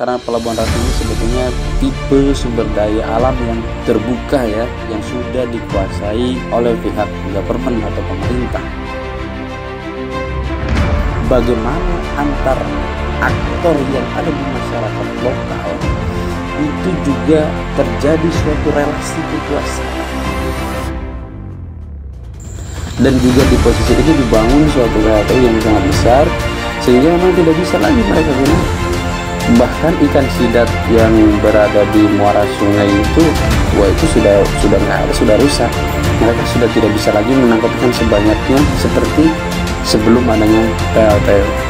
karena Pelabuhan Ratu ini sebetulnya tipe sumber daya alam yang terbuka ya yang sudah dikuasai oleh pihak government atau pemerintah. Bagaimana antar aktor yang ada di masyarakat lokal itu juga terjadi suatu relasi kekuasaan? Dan juga di posisi ini dibangun suatu relasi yang sangat besar sehingga memang tidak bisa lagi mereka gunakan bahkan ikan sidat yang berada di muara sungai itu wah itu sudah sudah nggak ada sudah rusak. Mereka sudah tidak bisa lagi menangkap ikan sebanyaknya seperti sebelum adanya PLTU